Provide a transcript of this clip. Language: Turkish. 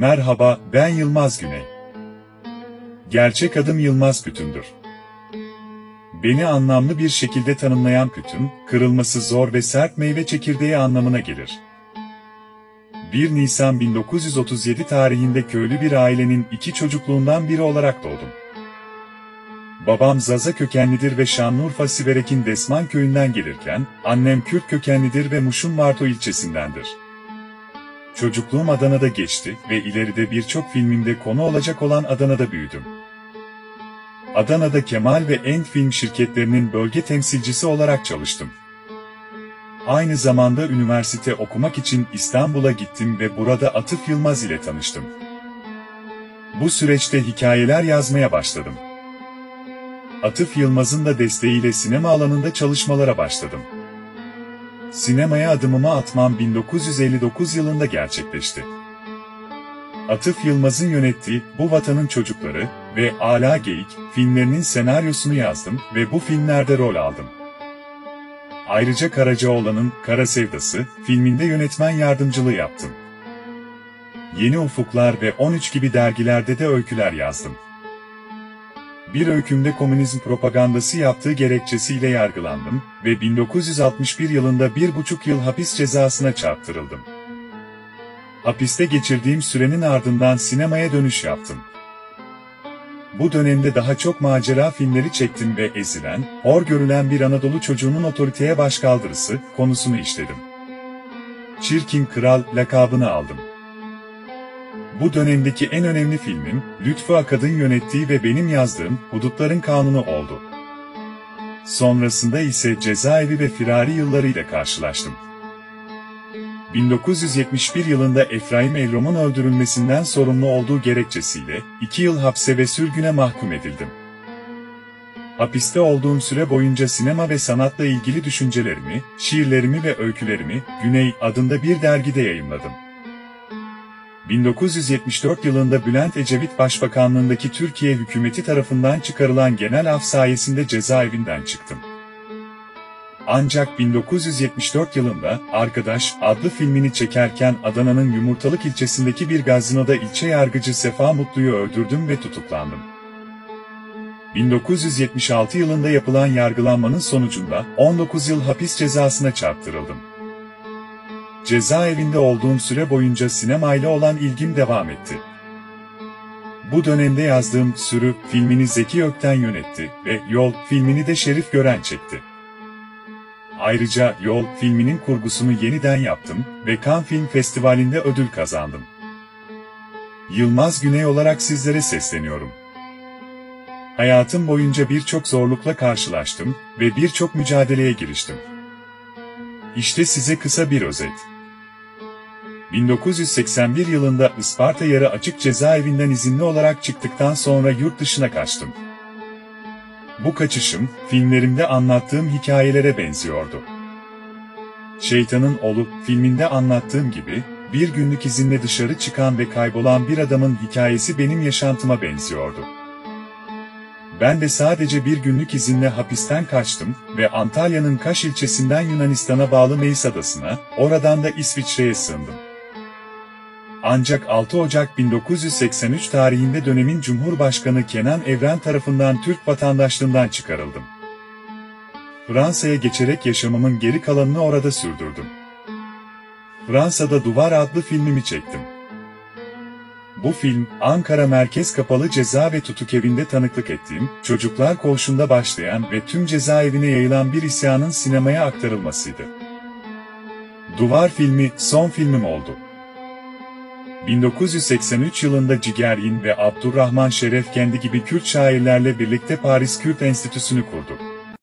Merhaba, ben Yılmaz Güney. Gerçek adım Yılmaz Pütün'dür. Beni anlamlı bir şekilde tanımlayan pütün, kırılması zor ve sert meyve çekirdeği anlamına gelir. 1 Nisan 1937 tarihinde köylü bir ailenin iki çocukluğundan biri olarak doğdum. Babam Zaza kökenlidir ve Şanlıurfa Siverek'in Desman köyünden gelirken, annem Kürt kökenlidir ve Muş'un Varto ilçesindendir. Çocukluğum Adana'da geçti ve ileride birçok filmimde konu olacak olan Adana'da büyüdüm. Adana'da Kemal ve End Film şirketlerinin bölge temsilcisi olarak çalıştım. Aynı zamanda üniversite okumak için İstanbul'a gittim ve burada Atıf Yılmaz ile tanıştım. Bu süreçte hikayeler yazmaya başladım. Atıf Yılmaz'ın da desteğiyle sinema alanında çalışmalara başladım. Sinemaya adımımı atmam 1959 yılında gerçekleşti. Atıf Yılmaz'ın yönettiği Bu Vatanın Çocukları ve Ala Geyik filmlerinin senaryosunu yazdım ve bu filmlerde rol aldım. Ayrıca Karacaoğlan'ın Kara Sevdası filminde yönetmen yardımcılığı yaptım. Yeni Ufuklar ve 13 gibi dergilerde de öyküler yazdım. Bir öykümde komünizm propagandası yaptığı gerekçesiyle yargılandım ve 1961 yılında bir buçuk yıl hapis cezasına çarptırıldım. Hapiste geçirdiğim sürenin ardından sinemaya dönüş yaptım. Bu dönemde daha çok macera filmleri çektim ve ezilen, hor görülen bir Anadolu çocuğunun otoriteye başkaldırısı konusunu işledim. Çirkin Kral lakabını aldım. Bu dönemdeki en önemli filmim, Lütfü Akad'ın yönettiği ve benim yazdığım Hudutların Kanunu oldu. Sonrasında ise cezaevi ve firari yıllarıyla karşılaştım. 1971 yılında Efraim Evrom'un öldürülmesinden sorumlu olduğu gerekçesiyle 2 yıl hapse ve sürgüne mahkum edildim. Hapiste olduğum süre boyunca sinema ve sanatla ilgili düşüncelerimi, şiirlerimi ve öykülerimi Güney adında bir dergide yayınladım. 1974 yılında Bülent Ecevit Başbakanlığındaki Türkiye hükümeti tarafından çıkarılan genel af sayesinde cezaevinden çıktım. Ancak 1974 yılında Arkadaş adlı filmini çekerken Adana'nın Yumurtalık ilçesindeki bir gazinoda ilçe yargıcı Sefa Mutlu'yu öldürdüm ve tutuklandım. 1976 yılında yapılan yargılanmanın sonucunda 19 yıl hapis cezasına çarptırıldım. Cezaevinde olduğum süre boyunca sinemayla olan ilgim devam etti. Bu dönemde yazdığım Sürü filmini Zeki Ökten yönetti ve Yol filmini de Şerif Gören çekti. Ayrıca Yol filminin kurgusunu yeniden yaptım ve Cannes Film Festivali'nde ödül kazandım. Yılmaz Güney olarak sizlere sesleniyorum. Hayatım boyunca birçok zorlukla karşılaştım ve birçok mücadeleye giriştim. İşte size kısa bir özet. 1981 yılında Isparta yarı açık cezaevinden izinli olarak çıktıktan sonra yurt dışına kaçtım. Bu kaçışım, filmlerimde anlattığım hikayelere benziyordu. Şeytanın Oğlu filminde anlattığım gibi, bir günlük izinle dışarı çıkan ve kaybolan bir adamın hikayesi benim yaşantıma benziyordu. Ben de sadece bir günlük izinle hapisten kaçtım ve Antalya'nın Kaş ilçesinden Yunanistan'a bağlı Meis Adası'na, oradan da İsviçre'ye sığındım. Ancak 6 Ocak 1983 tarihinde dönemin Cumhurbaşkanı Kenan Evren tarafından Türk vatandaşlığından çıkarıldım. Fransa'ya geçerek yaşamımın geri kalanını orada sürdürdüm. Fransa'da Duvar adlı filmimi çektim. Bu film, Ankara Merkez Kapalı Ceza ve Tutuk Evi'nde tanıklık ettiğim, çocuklar koğuşunda başlayan ve tüm cezaevine yayılan bir isyanın sinemaya aktarılmasıydı. Duvar filmi, son filmim oldu. 1983 yılında Cigeryin ve Abdurrahman Şeref kendi gibi Kürt şairlerle birlikte Paris Kürt Enstitüsü'nü kurdu.